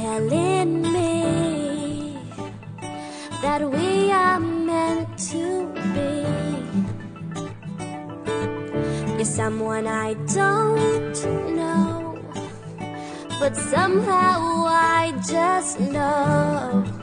Telling me that we are meant to be. You're someone I don't know, but somehow I just know.